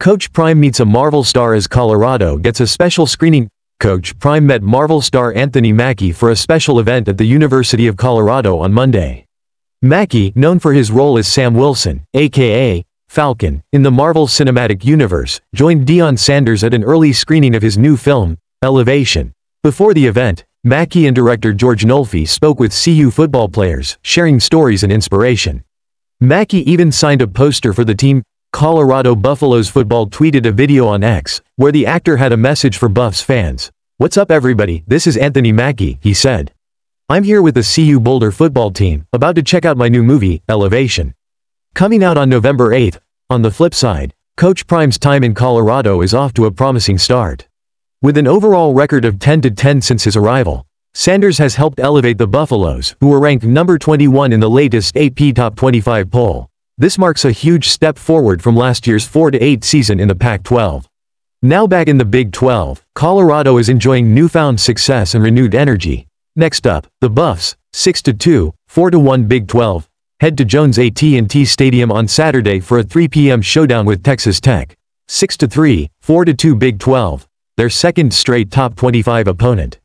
Coach Prime meets a Marvel star as Colorado gets a special screening. Coach Prime met Marvel star Anthony Mackie for a special event at the University of Colorado on Monday. Mackie, known for his role as Sam Wilson, aka Falcon, in the Marvel Cinematic Universe, joined Deion Sanders at an early screening of his new film, Elevation. Before the event, Mackie and director George Nolfi spoke with CU football players, sharing stories and inspiration. Mackie even signed a poster for the team. Colorado Buffaloes football tweeted a video on X, where the actor had a message for Buffs fans. What's up everybody, this is Anthony Mackie, he said. I'm here with the CU Boulder football team, about to check out my new movie, Elevation. Coming out on November 8th, on the flip side, Coach Prime's time in Colorado is off to a promising start. With an overall record of 10-10 since his arrival, Sanders has helped elevate the Buffaloes, who were ranked number 21 in the latest AP Top 25 poll. This marks a huge step forward from last year's 4-8 season in the Pac-12. Now back in the Big 12, Colorado is enjoying newfound success and renewed energy. Next up, the Buffs, 6-2, 4-1 Big 12, head to Jones AT&T Stadium on Saturday for a 3 p.m. showdown with Texas Tech. 6-3, 4-2 Big 12, their second straight top 25 opponent.